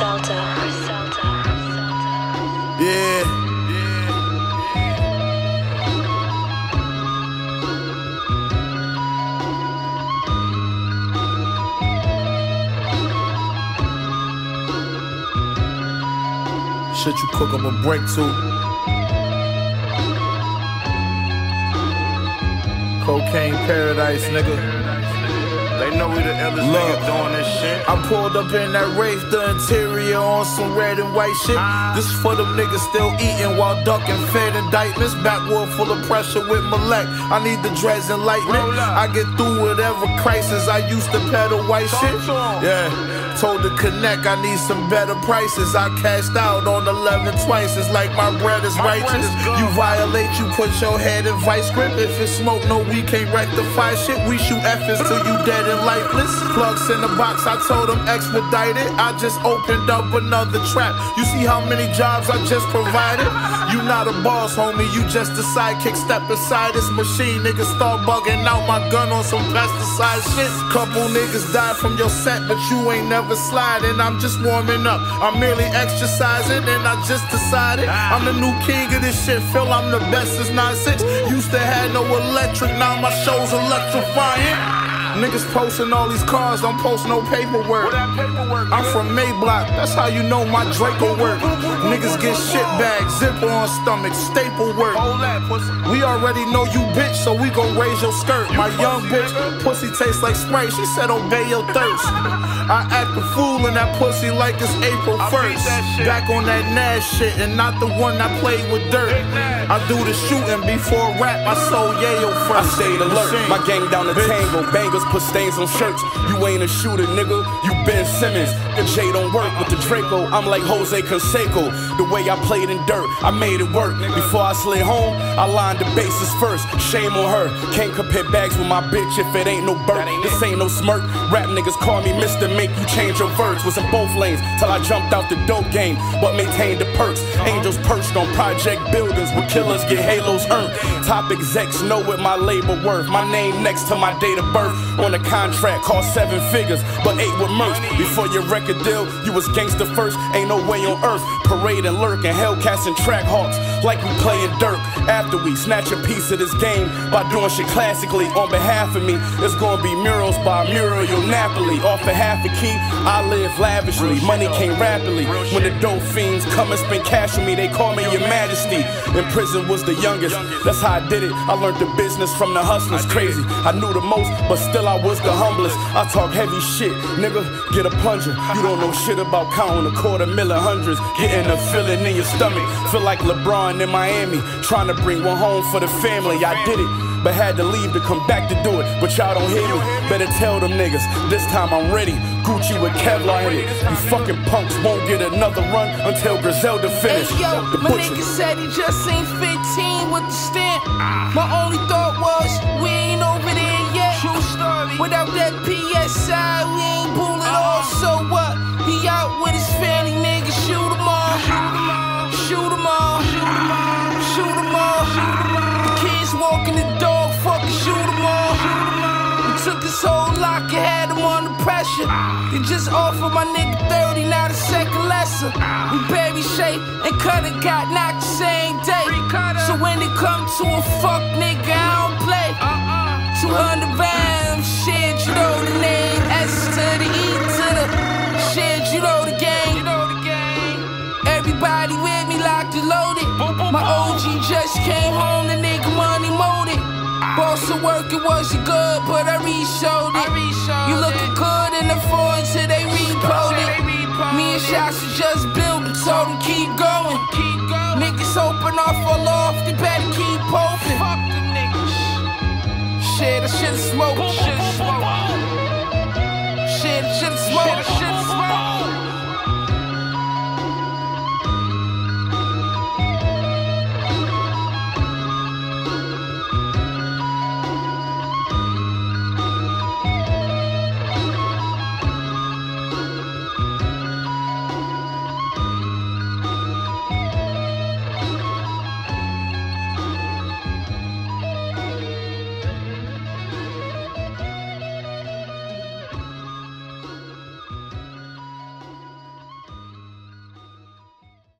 Griselda. Yeah. Shit you cook up a break to. Cocaine paradise, nigga. They know we the illest Look. niggas doing this shit. I pulled up in that Wraith, the interior on some red and white shit. Ah. This for them niggas still eating while ducking fed indictments. Backwood full of pressure with Malek. I need the dreads and lightning. I get through whatever crisis. I used to peddle white Talk shit. Yeah. Told the connect I need some better prices. I cashed out on 11 twice. It's like my bread is righteous. You violate, you put your head in vice grip. If it's smoke, no, we can't rectify shit. We shoot F's till you dead and lifeless. Plugs in the box, I told them expedite it. I just opened up another trap. You see how many jobs I just provided? You not a boss, homie, you just a sidekick. Step aside this machine, niggas start bugging out my gun on some pesticide shit. Couple niggas died from your set, but you ain't never sliding. I'm just warming up. I'm merely exercising, and I just decided I'm the new king of this shit. Feel I'm the best since 9-6. Used to have no electric, now my show's electrifying. Niggas posting all these cars, don't post no paperwork. Where that paperwork? I'm nigga? from Mayblock, that's how you know my Draco work. Niggas get shit bags, zipper on stomach, staple work. Hold that pussy. We already know you bitch, so we gon' raise your skirt. My young bitch, pussy tastes like Sprite. She said obey your thirst. I act a fool in that pussy like it's April 1st. Back on that Nash shit and not the one that played with Dirk. I do the shooting before rap. I sold Yayo I first. stayed alert. My gang down the Bitch. tango. Bangers put stains on shirts. You ain't a shooter, nigga. You Ben Simmons. The J don't work with the Draco. I'm like Jose Canseco. The way I played in dirt, I made it work. Before I slid home, I lined the bases first. Shame on her. Can't compare bags with my bitch if it ain't no burp. Ain't This ain't no smirk. Rap niggas call me Mr. Make you change your words. Was in both lanes till I jumped out the dope game, but maintained the perks. Uh-huh. Angels perched on project buildings where killers get halos earned. Top execs know what my label worth. My name next to my date of birth on the contract cost seven figures, but eight with merch. Before your record deal, you was gangster first. Ain't no way on earth. Parade and lurk and Hellcats and track hawks like we playing dirt. After we snatch a piece of this game by doing shit classically on behalf of me, it's gonna be murals by Muriel Napoli. Off a half a key, I live lavishly. Money came rapidly. When the dope fiends come and spend cash on me, they call me your majesty. In prison was the youngest. That's how I did it. I learned the business from the hustlers. Crazy. I knew the most, but still I was the humblest. I talk heavy shit, nigga. Get a plunger. You don't know shit about counting a quarter million hundreds. Getting a feeling in your stomach. Feel like LeBron in Miami. Trying to bring one home for the family. I did it. But had to leave to come back to do it. But y'all don't hear me. Better tell them niggas. This time I'm ready. Gucci with Kevlar in it. You fucking punks won't get another run until Griselda Hey yo, The my butcher. nigga said he just ain't 15 with the stamp. Ah. My only thought was we ain't over there yet. True story. Without that PSI, we ain't walking the dog, fucking shoot 'em all. We took his whole locker, had him under pressure. They just offered my nigga 30, now the second lesser. We baby Shay and cut Cutter got knocked the same day. So when it come to a fuck nigga, I don't play. Uh-uh. 200 rounds, shit, you know work, it wasn't good, but I re-showed it. You looking good in the phone till they repoed it. Me and Shots was just building, told them keep going. Niggas open off all off, they better keep hoping. Shit, I should've smoked.